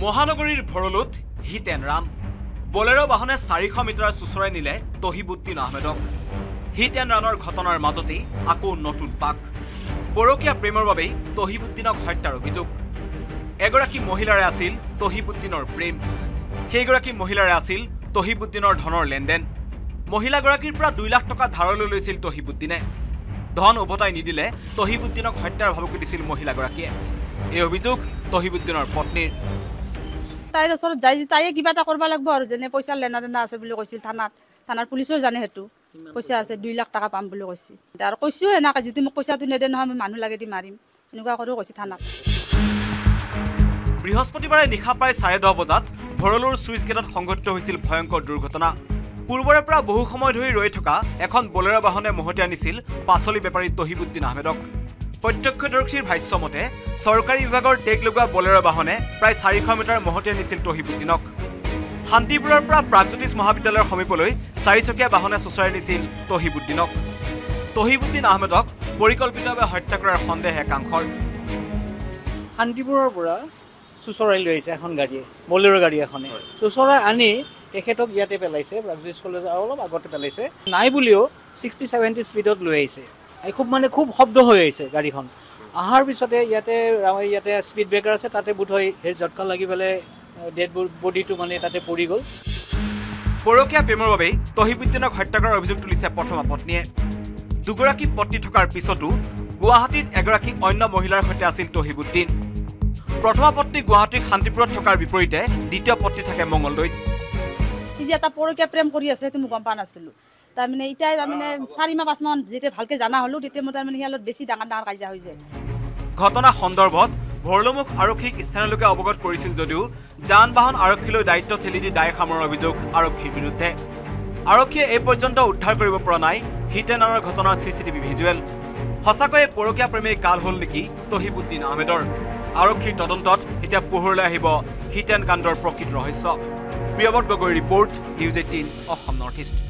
মহানগৰীৰ ভৰলুত hit and run. বলেৰ' বাহনে চাৰিশ মিটাৰ চোঁচৰাই নিলে তহিবুদ্দিন আহমেদক। হিট এণ্ড ৰানৰ ঘটনাৰ মাজতেই আকৌ নতুন পাক। পৰকীয়া প্ৰেমৰ বাবেই তহিবুদ্দিনক হত্যাৰ অভিযোগ। এগৰাকী মহিলাৰে আছিল তহিবুদ্দিনৰ প্ৰেম। সেইগৰাকী মহিলাৰে আছিল তহিবুদ্দিনৰ ধনৰ লেনদেন। মহিলাগৰাকীৰ পৰা দুই লাখ টকা ধাৰলৈ লৈছিল তহিবুদ্দিনে। ধন উভতাই নিদিলে তহিবুদ্দিনক হত্যাৰ ভাবুকি দিছিল মহিলাগৰাকীয়ে। এই অভিযোগ তহিবুদ্দিনৰ পত্নীৰ। তাইৰ ওচৰত যাই তাইয়ে কিবা এটা কৰিব লাগিব আৰু যেনে পইচাৰ লেনা দেনা আছে বুলি কৈছিল থানাত। থানাৰ পুলিচেও জানে সেইটো। পইচা আছে দুই লাখ টকা পাম বুলি কৈছে। আৰু কৈছোঁ এনেকৈ যদি মোক পইচাটো নেদে নহয় মই মানুহ লাগে দি মাৰিম। এনেকুৱা কৰিও কৈছে থানাত। বৃহস্পতিবাৰে নিশা প্ৰায় চাৰে দহ বজাত ভৰলুৰ ছুইচ গেটত সংঘটিত হৈছিল ভয়ংকৰ দুৰ্ঘটনা। পূৰ্বৰে পৰা বহু সময় ধৰি ৰৈ থকা এখন বলেৰ' বাহনে মহতিয়াই আনিছিল পাচলি বেপাৰী তহিবুদ্দিন আহমেদক। প্ৰত্যক্ষদৰ্শীৰ ভাষ্য মতে চৰকাৰী বিভাগৰ টেগ লগোৱা বলেৰ' বাহনে প্ৰায় চাৰিশ মিটাৰ মহতিয়াই নিছিল তহিবুদ্দিনক শান্তিপুৰৰ পৰা প্ৰাগজ্যোতিষ মহাবিদ্যালয়ৰ সমীপলৈ চাৰিচকীয়া বাহনে চোঁচৰাই নিছিল তহিবুদ্দিনক তহিবুদ্দিন আহমেদক পৰিকল্পিতভাৱে হত্যা কৰাৰ সন্দেহ একাংশৰ। শান্তিপুৰৰ পৰা চুচৰাই লৈ আহিছে এখন গাড়ীয়ে বলেৰ' গাড়ী এখনে। চুচৰাই আনি তেখেতক ইয়াতে পেলাইছে প্ৰাগজ্যোতিষ কলেজৰ অলপ আগতে পেলাইছে। নাই বুলিও ছিক্সটি ছেভেণ্টি স্পীডত লৈ আহিছে। খুব মানে খুব শব্দ হৈ আহিছে গাড়ীখন। অহাৰ পিছতে ইয়াতে ইয়াতে স্পীড ব্ৰেকাৰ আছে তাতে বোধহয় সেই জটকা লাগি পেলাই ডেড বডিটো মানে তাতে পৰি গ'ল। পৰকীয়া প্ৰেমৰ বাবেই তহিবুদ্দিনক হত্যা কৰাৰ অভিযোগ তুলিছে প্ৰথমা পত্নীয়ে দুগৰাকী পত্নী থকাৰ পিছতো গুৱাহাটীত এগৰাকী অন্য মহিলাৰ সৈতে আছিল তহিবুদ্দিন। প্ৰথমা পত্নী গুৱাহাটীৰ শান্তিপুৰত থকাৰ বিপৰীতে দ্বিতীয় পত্নী থাকে মঙলদৈত সি যে এটা পৰকীয়া প্ৰেম কৰি আছে সেইটো মই গম পোৱা নাছিলোঁ। তাৰমানে এতিয়া তাৰমানে চাৰি মাহ পাঁচ মাহ যেতিয়া ভালকৈ জানা হ'লোঁ তেতিয়া মোৰ তাৰমানে সিহঁতৰ বেছি ডাঙৰ ডাঙৰ কাজিয়া হৈ যায়। ঘটনা সন্দৰ্ভত ভৰলুমুখ আৰক্ষীক স্থানীয় লোকে অৱগত কৰিছিল যদিও যান বাহন আৰক্ষীলৈ দায়িত্ব ঠেলি দি দায় সামৰাৰ অভিযোগ আৰক্ষীৰ বিৰুদ্ধে। আৰক্ষীয়ে এই পৰ্যন্ত উদ্ধাৰ কৰিব পৰা নাই ৰানৰ ঘটনাৰ চি চি টিভি ভিজুৱেল। সঁচাকৈয়ে পৰকীয়া প্ৰেমী কাল হ'ল নেকি তহিবুদ্দিন আহমেদৰ? আৰক্ষীৰ তদন্তত এতিয়া পোহৰলৈ আহিব এণ্ড কাণ্ডৰ প্ৰকৃত ৰহস্য। Priyabrat Gogoi report news eighteen Assam north east.